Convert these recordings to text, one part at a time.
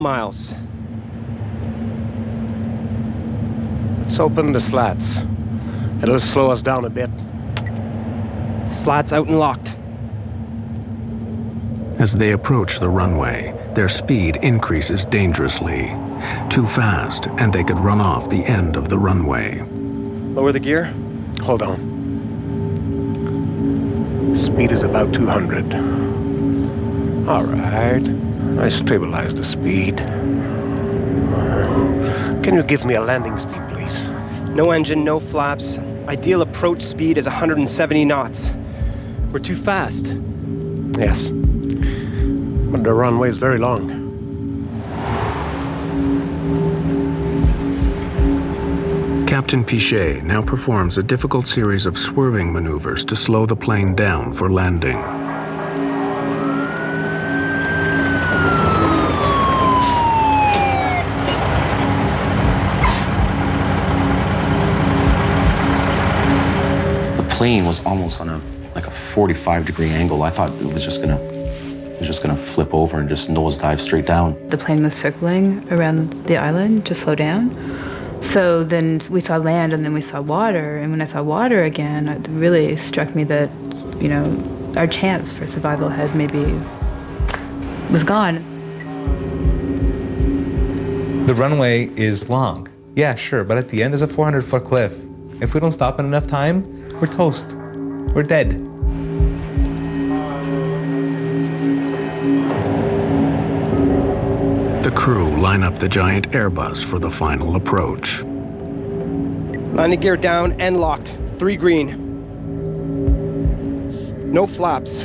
miles. Let's open the slats. It'll slow us down a bit. Slats out and locked. As they approach the runway, their speed increases dangerously. Too fast, and they could run off the end of the runway. Lower the gear. Hold on. Speed is about 200. All right. I stabilize the speed. Can you give me a landing speed, please? No engine, no flaps. Ideal approach speed is 170 knots. We're too fast. Yes. But the runway is very long. Captain Piché now performs a difficult series of swerving maneuvers to slow the plane down for landing. Plane was almost on a like a 45 degree angle. I thought it was just gonna it was just gonna flip over and just nosedive straight down. The plane was circling around the island to slow down. So then we saw land and then we saw water. And when I saw water again, it really struck me that, you know, our chance for survival had maybe was gone. The runway is long. Yeah, sure, but at the end there's a 400 foot cliff. If we don't stop in enough time, we're toast. We're dead. The crew line up the giant Airbus for the final approach. Landing gear down and locked. Three green. No flaps.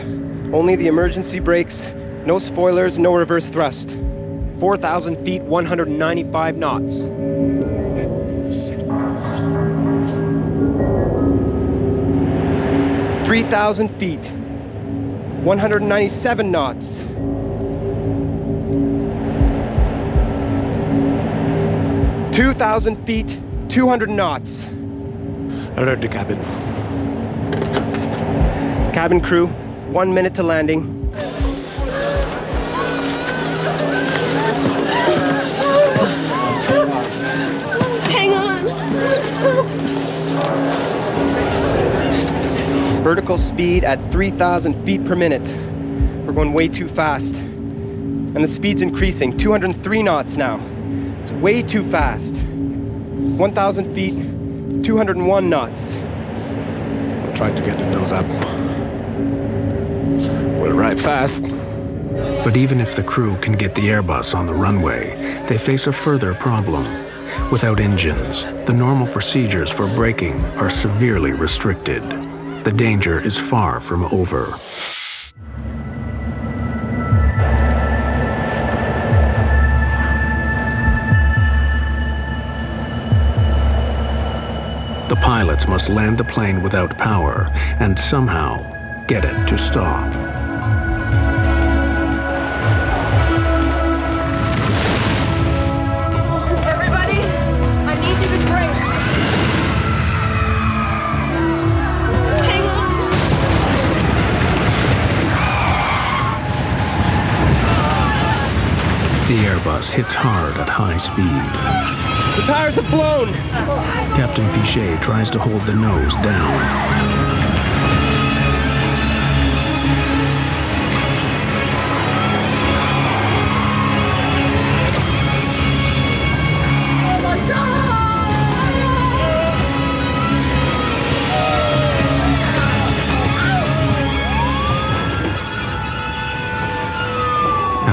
Only the emergency brakes. No spoilers, no reverse thrust. 4,000 feet, 195 knots. Three thousand feet, 197 knots. Two thousand feet, 200 knots. Alert the cabin. Cabin crew, one minute to landing. Vertical speed at 3,000 feet per minute. We're going way too fast. And the speed's increasing, 203 knots now. It's way too fast. 1,000 feet, 201 knots. I'll try to get the nose up. We'll ride fast. But even if the crew can get the Airbus on the runway, they face a further problem. Without engines, the normal procedures for braking are severely restricted. The danger is far from over. The pilots must land the plane without power and somehow get it to stop. Airbus hits hard at high speed. The tires have blown! Captain Piché tries to hold the nose down.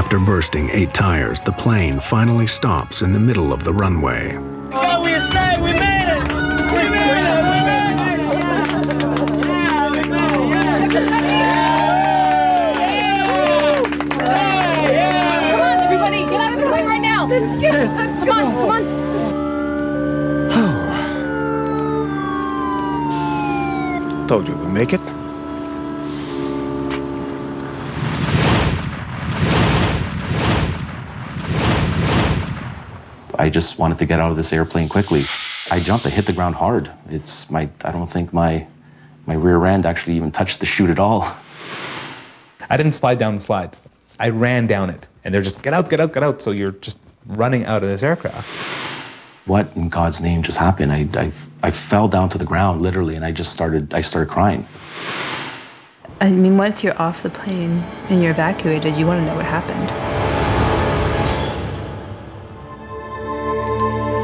After bursting eight tires, the plane finally stops in the middle of the runway. What we say, we made it! We made it! We made it! Yeah, we made it! Yeah! Come on, everybody, get out of the plane right now. Let's get Let's come on, come on. Told you we'd make it. I just wanted to get out of this airplane quickly. I jumped, I hit the ground hard. It's my I don't think my my rear end actually even touched the chute at all. I didn't slide down the slide. I ran down it, and they're just get out, get out, get out. So you're just running out of this aircraft. What in God's name just happened? I, I, I fell down to the ground literally, and I just started I started crying. I mean, once you're off the plane and you're evacuated, you want to know what happened.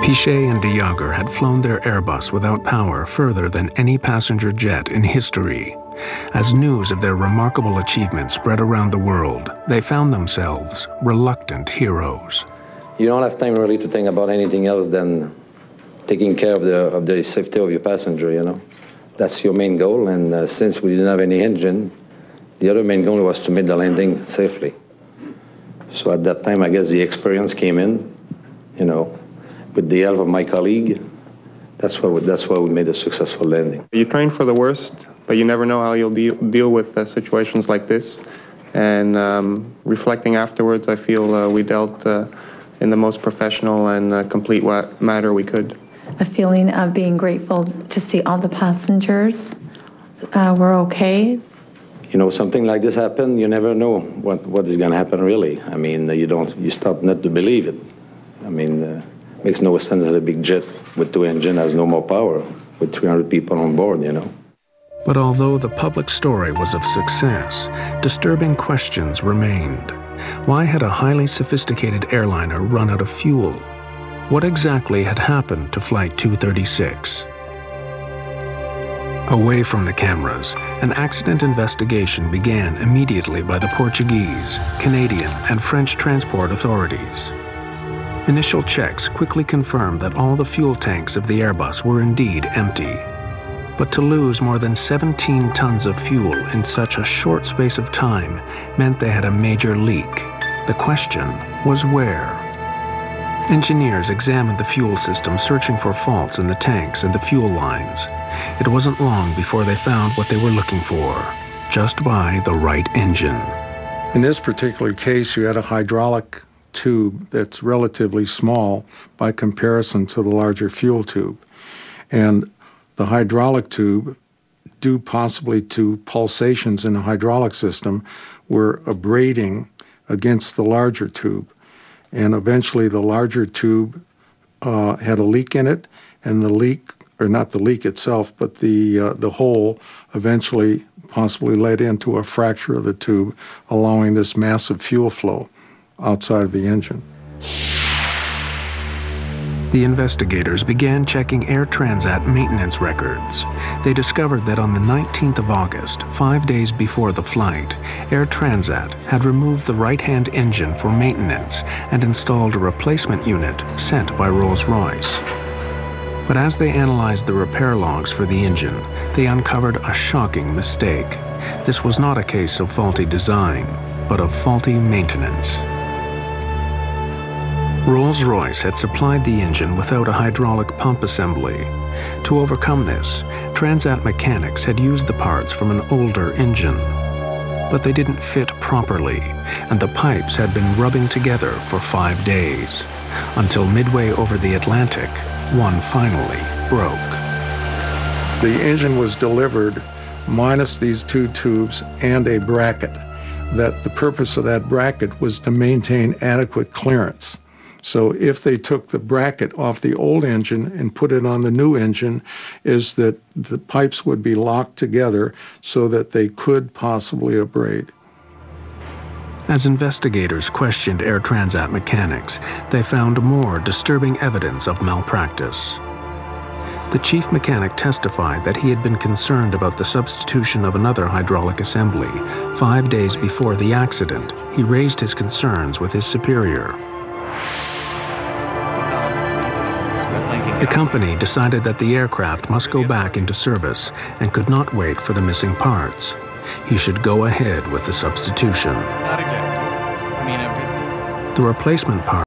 Piché and de Jager had flown their Airbus without power further than any passenger jet in history. As news of their remarkable achievement spread around the world, they found themselves reluctant heroes. You don't have time really to think about anything else than taking care of the, of the safety of your passenger, you know. That's your main goal, and uh, since we didn't have any engine, the other main goal was to make the landing safely. So at that time, I guess the experience came in, you know, with the help of my colleague. That's why we, that's why we made a successful landing. You train for the worst, but you never know how you'll deal, deal with uh, situations like this. And um, reflecting afterwards, I feel uh, we dealt uh, in the most professional and uh, complete wa- manner we could. A feeling of being grateful to see all the passengers uh, were okay. You know, something like this happened, you never know what, what is going to happen really. I mean, you don't, you start not to believe it. I mean, uh, makes no sense that a big jet with two engines has no more power with 300 people on board, you know. But although the public story was of success, disturbing questions remained. Why had a highly sophisticated airliner run out of fuel? What exactly had happened to Flight 236? Away from the cameras, an accident investigation began immediately by the Portuguese, Canadian, and French transport authorities. Initial checks quickly confirmed that all the fuel tanks of the Airbus were indeed empty. But to lose more than 17 tons of fuel in such a short space of time meant they had a major leak. The question was where? Engineers examined the fuel system searching for faults in the tanks and the fuel lines. It wasn't long before they found what they were looking for just by the right engine. In this particular case, you had a hydraulic tube that's relatively small by comparison to the larger fuel tube. And the hydraulic tube, due possibly to pulsations in the hydraulic system, were abrading against the larger tube. And eventually, the larger tube uh, had a leak in it, and the leak, or not the leak itself, but the uh, the hole, eventually possibly led into a fracture of the tube, allowing this massive fuel flow outside of the engine. The investigators began checking Air Transat maintenance records. They discovered that on the 19th of August, five days before the flight, Air Transat had removed the right hand engine for maintenance and installed a replacement unit sent by Rolls Royce. But as they analyzed the repair logs for the engine, they uncovered a shocking mistake. This was not a case of faulty design, but of faulty maintenance. Rolls Royce had supplied the engine without a hydraulic pump assembly. To overcome this, Transat mechanics had used the parts from an older engine. But they didn't fit properly, and the pipes had been rubbing together for five days, until midway over the Atlantic, one finally broke. The engine was delivered minus these two tubes and a bracket. That the purpose of that bracket was to maintain adequate clearance. So if they took the bracket off the old engine and put it on the new engine, is that the pipes would be locked together so that they could possibly abrade. As investigators questioned Air Transat mechanics, they found more disturbing evidence of malpractice. The chief mechanic testified that he had been concerned about the substitution of another hydraulic assembly. Five days before the accident, he raised his concerns with his superior. The company decided that the aircraft must go back into service and could not wait for the missing parts. He should go ahead with the substitution. Not exactly. I mean, The replacement part